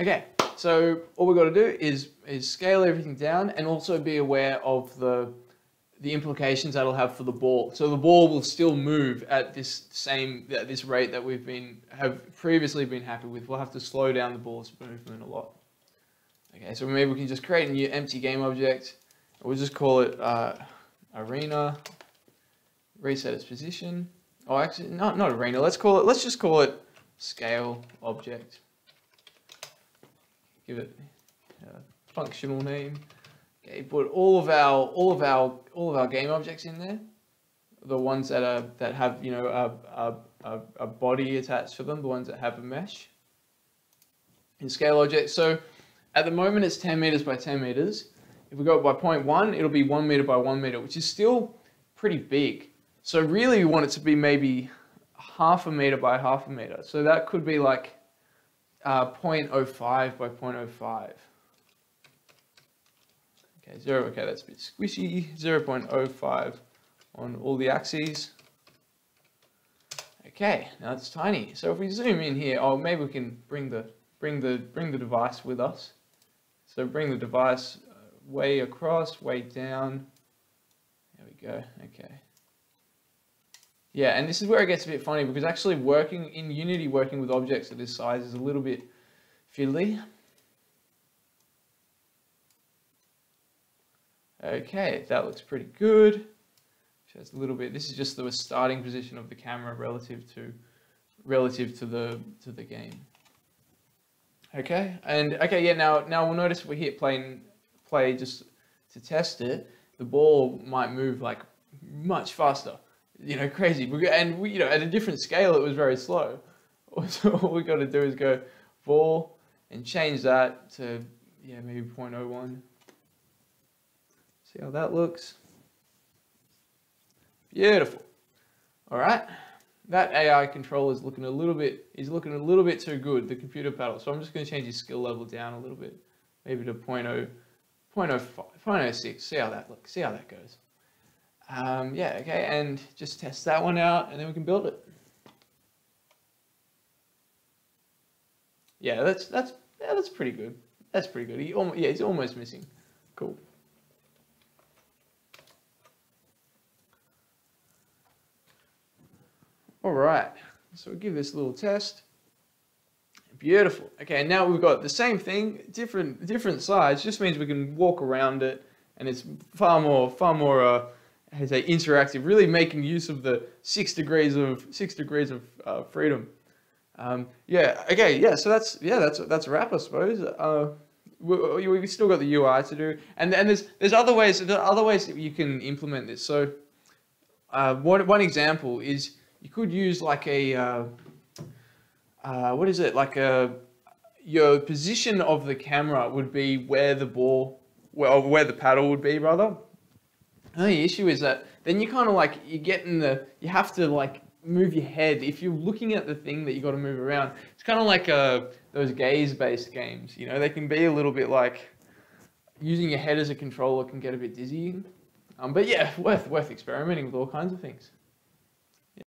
Okay, so all we've got to do is, is scale everything down and also be aware of the, the implications that'll have for the ball. So the ball will still move at this same, at this rate that we've been, have previously been happy with. We'll have to slow down the ball's movement a lot. Okay, so maybe we can just create a new empty game object. We'll just call it uh, arena, reset its position. Oh, actually, not, not arena. Let's call it, let's just call it scale object. Give it a functional name. Okay, put all of our, all of our, all of our game objects in there. The ones that are, that have, you know, a, a, a body attached to them, the ones that have a mesh. In scale object. So at the moment it's 10 meters by 10 meters. If we go by point 0.1, it'll be one meter by one meter, which is still pretty big. So really we want it to be maybe half a meter by half a meter. So that could be like uh, 0.05 by 0.05. Okay, zero, okay, that's a bit squishy. 0.05 on all the axes. Okay, now it's tiny. So if we zoom in here, oh, maybe we can bring the bring the bring the device with us. So bring the device uh, way across, way down. There we go. Okay. Yeah, and this is where it gets a bit funny because actually working in Unity, working with objects of this size is a little bit fiddly. Okay, that looks pretty good. Shows a little bit. This is just the starting position of the camera relative to relative to the to the game. Okay, and okay, yeah. Now now we'll notice if we hit play play just to test it, the ball might move like much faster you know, crazy. And we, you know, at a different scale, it was very slow. So all we got to do is go ball and change that to, yeah, maybe 0.01. See how that looks? Beautiful. All right. That AI controller is looking a little bit, is looking a little bit too good, the computer paddle. So I'm just going to change his skill level down a little bit, maybe to 0.0, 0.05, 0.06. See how that looks. See how that goes. Um, yeah, okay, and just test that one out and then we can build it. Yeah, that's that's yeah, that's pretty good. That's pretty good. He almost, yeah, he's almost missing. Cool. All right, so we'll give this a little test. Beautiful. Okay, now we've got the same thing, different different size. Just means we can walk around it, and it's far more far more uh, as a interactive, really making use of the six degrees of six degrees of uh, freedom. Um, yeah. Okay. Yeah. So that's yeah. That's that's a wrap, I suppose. Uh, we, we still got the UI to do, and and there's there's other ways there other ways that you can implement this. So uh, one one example is you could use like a uh, uh, what is it like a your position of the camera would be where the ball well where the paddle would be rather the issue is that then you kind of like you get in the you have to like move your head if you're looking at the thing that you got to move around. It's kind of like uh, those gaze-based games. You know, they can be a little bit like using your head as a controller can get a bit dizzying. Um, but yeah, worth worth experimenting with all kinds of things.